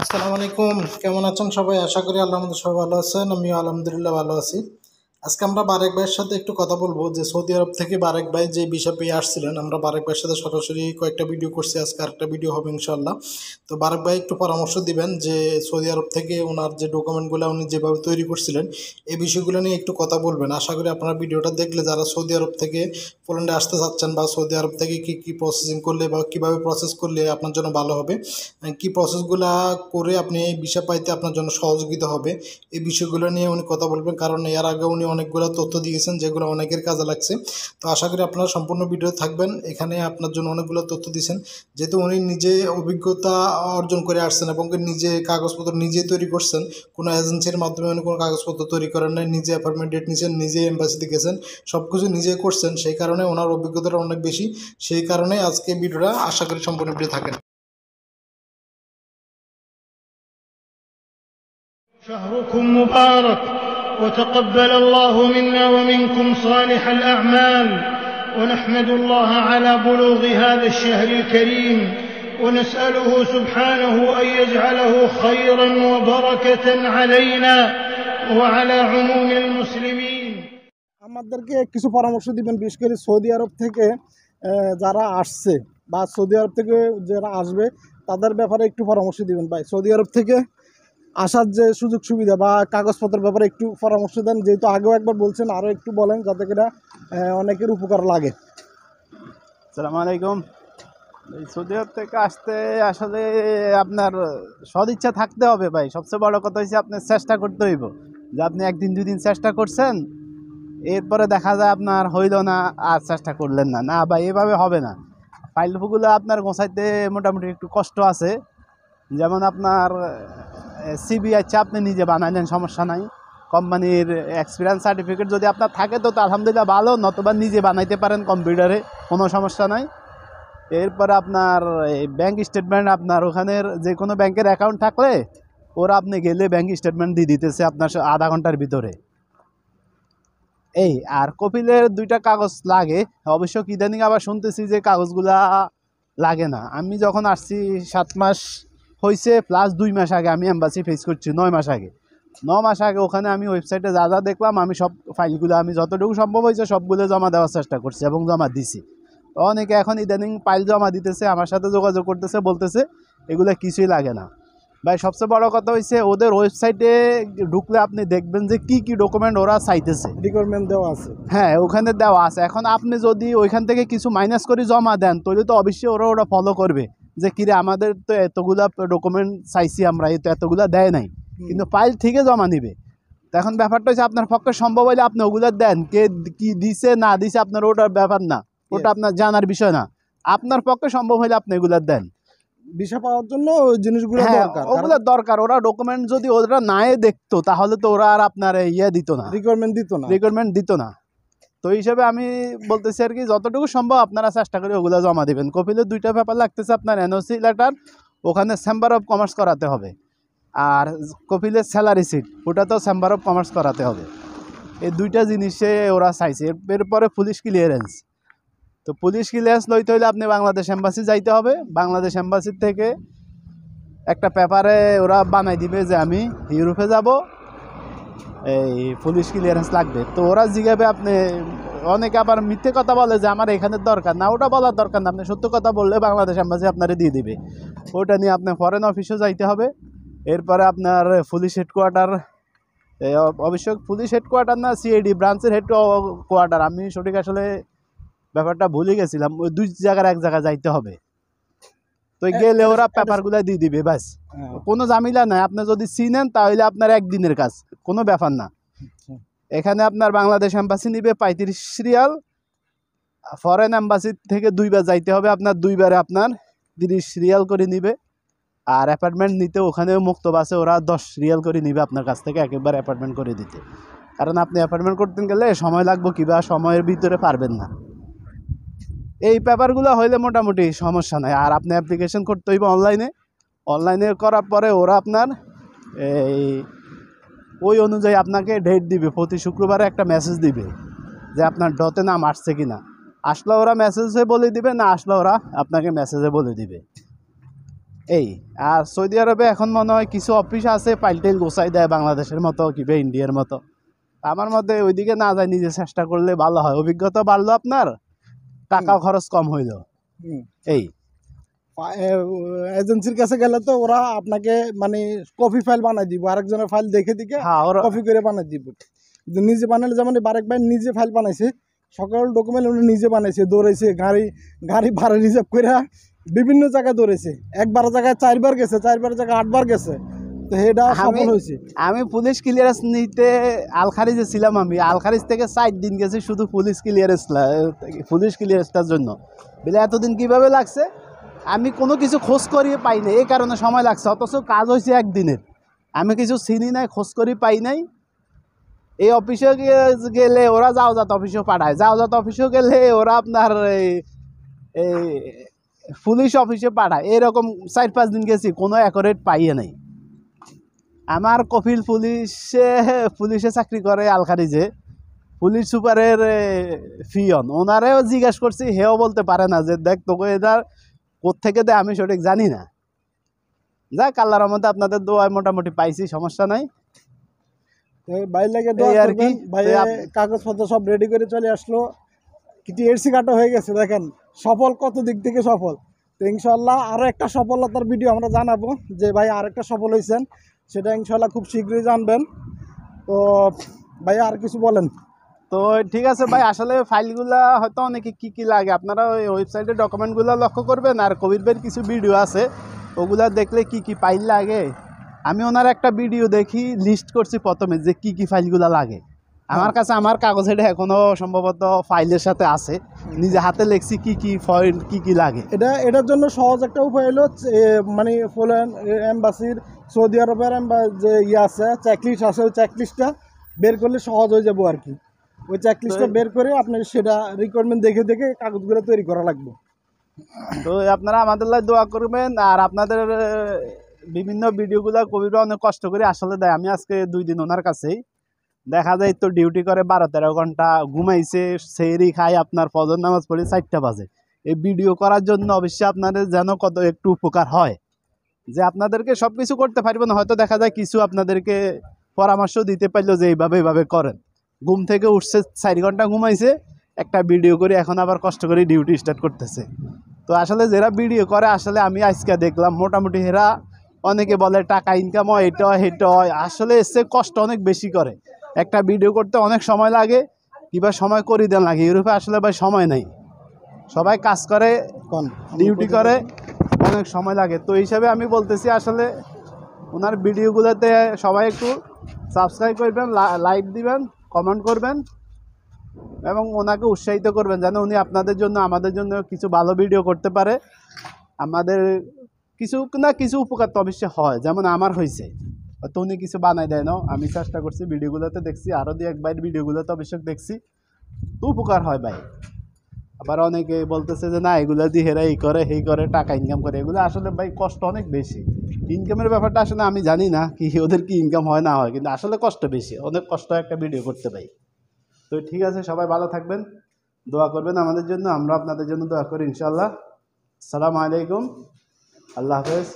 আসসালামু আলাইকুম। কেমন আছেন সবাই? আশা করি আল্লাহ আমাদের সবাই ভালো আছেন। আমিও আলহামদুলিল্লাহ ভালো আছি। আজকে আমরা বারেক ভাইয়ের সাথে একটু কথা বলব যে সৌদি আরব থেকে বারেক ভাই যে বিষয় পেয়ে আসছিলেন, আমরা বারেক ভাইয়ের সাথে সরাসরি কয়েকটা ভিডিও করছি, আজকে আরেকটা ভিডিও হবে ইনশাল্লাহ তো বারেক ভাই একটু পরামর্শ দিবেন যে সৌদি আরব থেকে ওনার যে ডকুমেন্টগুলো উনি যেভাবে তৈরি করছিলেন, এই বিষয়গুলো নিয়ে একটু কথা বলবেন। আশা করি আপনারা ভিডিওটা দেখলে যারা সৌদি আরব থেকে পোল্যান্ডে আসতে চাচ্ছেন বা সৌদি আরব থেকে কী কী প্রসেসিং করলে বা কীভাবে প্রসেস করলে আপনার জন্য ভালো হবে কী প্রসেসগুলো করে আপনি এই বিষয় পাইতে আপনার জন্য সহযোগিতা হবে, এই বিষয়গুলো নিয়ে উনি কথা বলবেন। কারণ এর আগে উনি অনেকগুলো তথ্য দিয়েছেন যেগুলো অনেকের কাজে লাগছে তো আশা করি আপনারা সম্পূর্ণ ভিডিও থাকবেন এখানে আপনার জন্য অনেকগুলো তথ্য দিয়েছেন যেহেতু উনি নিজে অভিজ্ঞতা অর্জন করে আসছেন এবং নিজে কাগজপত্র নিজে তৈরি করছেন কোনো এজেন্সির মাধ্যমে উনি কোনো কাগজপত্র তৈরি করেন নাই নিজে অ্যাপয়েন্টমেন্ট ডেট নিয়েছেন নিজে এম্বাসিতে গেছেন সব কিছু নিজে করছেন সেই কারণে ওনার অভিজ্ঞতাটা অনেক বেশি সেই কারণে আজকে ভিডিওটা আশা করি সম্পূর্ণ ভিডিও থাকেন شهركم مبارك وتقبل الله منا ومنكم صالح الأعمال ونحمد الله على بلوغ هذا الشهر الكريم ونسأله سبحانه أن يجعله خيرا وبركة علينا وعلى عموم المسلمين আমাদেরকে কিছু পরামর্শ দিবেন বিশেষ করে সৌদি আরব থেকে আহ, যারা আসছে বা সৌদি আরব থেকে যারা আসবে তাদের ব্যাপারে একটু পরামর্শ দিবেন ভাই সৌদি আরব থেকে আসার যে সুযোগ সুবিধা বা কাগজপত্রের ব্যাপারে একটু পরামর্শ দেন যেহেতু আগেও একবার বলছেন আরও একটু বলেন যাতে আহ, অনেকের উপকার লাগে। সালাম আলাইকুম। সৌদি আরব থেকে আসতে আসলে আপনার সদিচ্ছা থাকতে হবে ভাই। সবচেয়ে বড় কথা হচ্ছে আপনার চেষ্টা করতে হইব। যে আপনি একদিন দুদিন চেষ্টা করছেন এরপরে দেখা যায় আপনার হইল না আর চেষ্টা করলেন না। না ভাই এভাবে হবে না। ফাইলগুলো আপনার গোছাইতে মোটামুটি একটু কষ্ট আছে। যেমন আপনার সিবি আছে আপনি নিজে বানাইলেন সমস্যা নাই। কোম্পানির এক্সপিরিয়েন্স সার্টিফিকেট যদি আপনার থাকে তো আলহামদুলিল্লাহ ভালো, নতুবা নিজে বানাইতে পারেন কম্পিউটারে কোনো সমস্যা নাই। এরপরে আপনার এই ব্যাংক স্টেটমেন্ট আপনার ওখানের যে কোনো ব্যাংকের অ্যাকাউন্ট থাকলে, ওরা আপনি গেলে ব্যাংক স্টেটমেন্ট দিয়ে দিতেছে আপনার আধা ঘণ্টার ভিতরে। এই, আর কপিলের দুইটা কাগজ লাগে। অবশ্য ইদানিং আবার শুনতেছি যে কাগজগুলা লাগে না। আমি যখন আসছি সাত মাস হয়েছে প্লাস দুই মাস আগে আমি এম্বাসি ফেস করছি নয় মাস আগে। ন মাস আগে ওখানে আমি ওয়েবসাইটে যা যা দেখলাম আমি সব ফাইলগুলো আমি যতটুকু সম্ভব হয়েছে সবগুলো জমা দেওয়ার চেষ্টা করছি এবং জমা দিছি। অনেকে এখন ইদানিং ফাইল জমা দিতেছে আমার সাথে যোগাযোগ করতেছে বলতেছে এগুলো কিছুই লাগে না। ভাই সবচেয়ে বড় কথা হয়েছে ওদের ওয়েবসাইটে ঢুকলে আপনি দেখবেন যে কি কি ডকুমেন্ট ওরা চাইতেছে। রিকোয়ারমেন্ট দেওয়া আছে। হ্যাঁ ওখানে দেওয়া আছে। এখন আপনি যদি ওইখান থেকে কিছু মাইনাস করে জমা দেন তাহলে তো অবশ্যই ওরা ওরা ফলো করবে। যে কিরে আমাদের তো এতগুলা ডকুমেন্ট চাইছি আমরা এই তো এতগুলা দেয় নাই। কিন্তু ফাইল থেকে জমা নিবে। তো এখন ব্যাপারটা হচ্ছে আপনার পক্ষে সম্ভব হলে আপনি ওগুলা দেন। কে কি দিছে না দিছে আপনার ওটার ব্যাপার না। ওটা আপনার জানার বিষয় না। আপনার পক্ষে সম্ভব হলে আপনি এগুলা দেন। ভিসা পাওয়ার জন্য ওই জিনিসগুলো হ্যাঁ দরকার। ওগুলা দরকার। ওরা ডকুমেন্ট যদি ওরা নাই দেখতো তাহলে তো ওরা আর আপনার ইয়ে দিত না। রিকোয়ারমেন্ট দিত না। রিক্রুটমেন্ট দিত না। তো হিসাবে আমি বলতেছি আর কি, যতটুকু সম্ভব আপনারা চেষ্টা করে ওগুলো জমা দিবেন। কপিলের দুইটা পেপার লাগতেছে আপনার এনওসি লেটার ওখানে চেম্বার অফ কমার্স করাতে হবে। আর কপিলের স্যালারি সিট ওটাতেও চেম্বার অফ কমার্স করাতে হবে। এই দুইটা জিনিসে ওরা চাইছে। এর- এরপরে পুলিশ ক্লিয়ারেন্স তো পুলিশ ক্লিয়ারেন্স লইতে হলে আপনি বাংলাদেশ এম্বাসি যাইতে হবে। বাংলাদেশ এম্বাসির থেকে একটা পেপারে ওরা বানাই দিবে যে আমি ইউরোপে যাব। এই পুলিশ ক্লিয়ারেন্স লাগবে। তো ওরা জিগাবে আপনি, অনেকে আবার মিথ্যে কথা বলে যে আমার এখানে দরকার। না, ওটা বলার দরকার না। আপনি সত্য কথা বললে বাংলাদেশ এম্বাসি আপনারে দিয়ে দিবে। ওটা নিয়ে আপনি ফরেন অফিসে যাইতে হবে। এরপরে আপনার পুলিশ হেডকোয়ার্টার অবশ্য পুলিশ হেডকোয়ার্টার না সিআইডি ব্রাঞ্চের হেড কোয়ার্টার আমি সঠিক আসলে ব্যাপারটা ভুলে গেছিলাম। ওই দুই জায়গার এক জায়গায় যাইতে হবে। তো গেলে ওরা পেপারগুলো দিয়ে দিবে ব্যাস। হ্যাঁ। কোনো ঝামেলা নাই আপনি যদি চিনেন তাহলে আপনার একদিনের কাজ কোনো ব্যাপার না। আচ্ছা। এখানে আপনার বাংলাদেশ এম্বাসি নিবে পঁয়ত্রিশ রিয়াল ফরেন এম্বাসি থেকে দুইবার যাইতে হবে আপনার দুইবারে আপনার তিরিশ রিয়াল করে নিবে। আর অ্যাপার্টমেন্ট নিতে ওখানেও মুক্ত বাসে ওরা দশ রিয়াল করে নিবে আপনার কাছ থেকে একেবারে অ্যাপার্টমেন্ট করে দিতে। কারণ আপনি অ্যাপার্টমেন্ট করতে গেলে সময় লাগবে কিবা সময়ের ভিতরে পারবেন না। এই পেপারগুলো হইলে মোটামুটি সমস্যা নাই। আর আপনি অ্যাপ্লিকেশন করতে হইবে অনলাইনে অনলাইনে করার পরে ওরা আপনার এই, ওই অনুযায়ী আপনাকে ডেট দিবে। প্রতি শুক্রবারে একটা মেসেজ দিবে যে আপনার ডতে নাম আসছে কি না আসলে ওরা মেসেজে বলে দিবে, না আসলে ওরা আপনাকে মেসেজে বলে দিবে। এই, আর সৌদি আরবে এখন মনে হয় কিছু অফিস আছে পাল্টেল গোছাই দেয় বাংলাদেশের মতো কিংবা ইন্ডিয়ার মতো। আমার মতে ওইদিকে না যায় নিজে চেষ্টা করলে ভালো হয়। অভিজ্ঞতা বাড়লো আপনার। টাকা খরচ কম হইল। এই। এজেন্সির কাছে গেলে তো ওরা আপনাকে মানে কপি ফাইল বানাই দিব আরেকজনের ফাইল দেখে দিকে হ্যাঁ কপি করে বানাই দিব। নিজে বানালে যেমন বারেক ভাই নিজে ফাইল বানাইছে সকল ডকুমেন্ট উনি নিজে বানাইছে দৌড়াইছে গাড়ি গাড়ি ভাড়া রিজার্ভ করে বিভিন্ন জায়গায় দৌড়াইছে। একবার জায়গায় চারবার গেছে চারবার জায়গায় আটবার গেছে। তো এটা সফল আমি- হয়েছে। আমি পুলিশ ক্লিয়ারেন্স নিতে আলখারিজে ছিলাম আমি। আলখারিজ থেকে চার দিন গেছি শুধু পুলিশ ক্লিয়ারেন্স পুলিশ ক্লিয়ারেন্সটার জন্য। বলে এতদিন কীভাবে লাগছে? আমি কোনো কিছু খোঁজ করিয়ে পাই নাই। এই কারণে সময় লাগছে। অথচ কাজ হয়েছে একদিনের। আমি কিছু চিনি নাই খোঁজ করি পাই নাই। এই অফিসে গেলে ওরা যাও যাত অফিসেও পাঠায়। যাও যাত অফিসেও গেলে ওরা আপনার এই এই পুলিশ অফিসে পাঠায়। এরকম চার পাঁচ দিন গেছি কোনো অ্যাকোরেট পাইয়ে নাই। আমার কপিল পুলিশে পুলিশে চাকরি করে আলখারিজে। পুলিশ সুপারের ফিয়ন ওনারেও জিজ্ঞেস করছি হেও বলতে পারে না যে দেখ তোকে এটা কোত্থেকে দেয় আমি সঠিক জানি না। যাক আল্লাহর মধ্যে আপনাদের দোয়ায় মোটামুটি পাইছি সমস্যা নাই। ভাই লাগে দোয়া আর কি। ভাই কাগজপত্র সব রেডি করে চলে আসলো। কিছু এরসি কাটা হয়ে গেছে দেখেন। সফল কত দিক থেকে সফল? তো ইনশাল্লাহ আরও একটা সফলতার ভিডিও আমরা জানাব যে ভাই আরেকটা সফল হয়েছেন সেটা ইনশাল্লাহ খুব শীঘ্রই জানবেন। তো ভাই আর কিছু বলেন? তো ঠিক আছে ভাই আসলে ফাইলগুলা হয়তো অনেকে কী কী লাগে আপনারা ওই ওয়েবসাইটে ডকুমেন্টগুলো লক্ষ্য করবেন আর কবির ভাইয়ের কিছু ভিডিও আছে ওগুলা দেখলে কি কি ফাইল লাগে। আমি ওনার একটা ভিডিও দেখি লিস্ট করছি প্রথমে যে কি কি ফাইলগুলো লাগে। আমার কাছে আমার কাগজ এটা এখনও সম্ভবত ফাইলের সাথে আছে নিজে হাতে লিখছি কি কি ফাইল কি কি লাগে। এটা এটার জন্য সহজ একটা উপায় হলো মানে ফোলেন এম্বাসির সৌদি আরবের যে ইয়ে আছে চেকলিস্ট আছে ওই চেকলিস্টটা বের করলে সহজ হয়ে যাব আর কি। ওই চেকলিস্টটা বের করে আপনি সেটা রিকোয়ারমেন্ট দেখে দেখে কাগজগুলো তৈরি করা লাগবে। তো আপনারা আমাদের লাই দোয়া করবেন আর আপনাদের বিভিন্ন ভিডিওগুলো কবিরা অনেক কষ্ট করে আসলে দেয়। আমি আজকে দুই দিন ওনার কাছেই। দেখা যায় তো ডিউটি করে বারো তেরো ঘণ্টা ঘুমাইছে সেরি খাই আপনার ফজর নামাজ পড়ে চারটা বাজে। এই ভিডিও করার জন্য অবশ্যই আপনাদের যেন কত একটু উপকার হয়। যে আপনাদেরকে সব কিছু করতে পারব না হয়তো দেখা যায় কিছু আপনাদেরকে পরামর্শ দিতে পারল যে এইভাবে এইভাবে করেন। ঘুম থেকে উঠছে চার ঘণ্টা ঘুমাইছে একটা ভিডিও করে এখন আবার কষ্ট করে ডিউটি স্টার্ট করতেছে। তো আসলে যারা ভিডিও করে আসলে আমি আজকে দেখলাম মোটামুটি এরা অনেকে বলে টাকা ইনকাম হয় এটা হয় এটা হয়। আসলে এসে কষ্ট অনেক বেশি করে। একটা ভিডিও করতে অনেক সময় লাগে কিবা সময় করে দেন লাগে। ইউরোপে আসলে ভাই সময় নেই। সবাই কাজ করে ডিউটি করে। অনেক সময় লাগে। তো হিসাবে আমি বলতেছি আসলে ওনার ভিডিওগুলোতে সবাই একটু সাবস্ক্রাইব করবেন লাইক দিবেন কমেন্ট করবেন এবং ওনাকে উৎসাহিত করবেন যেন উনি আপনাদের জন্য, আমাদের জন্য কিছু ভালো ভিডিও করতে পারে। আমাদের কিছু না কিছু উপকার তো অবশ্যই হয়, যেমন আমার হয়েছে। তো উনি কিছু বানাই দেয় না আমি চেষ্টা করছি, ভিডিওগুলোতে দেখছি আরও দু একবার ভিডিওগুলোতে অবশ্যই দেখছি। তো উপকার হয় ভাই। আবার অনেকে বলতেছে যে, না, এগুলো দিয়ে হেরা এই করে এই করে, টাকা ইনকাম করে। এগুলো আসলে ভাই কষ্ট অনেক বেশি। ইনকামের ব্যাপারটা আসলে আমি জানি না কি ওদের কি ইনকাম হয়, না হয়, কিন্তু আসলে কষ্ট বেশি। অনেক কষ্ট একটা ভিডিও করতে পাই তো ঠিক আছে, সবাই ভালো থাকবেন, দোয়া করবেন আমাদের জন্য, আমরা আপনাদের জন্য দোয়া করি ইনশাল্লাহ সালাম আলাইকুম, আল্লাহ হাফেজ।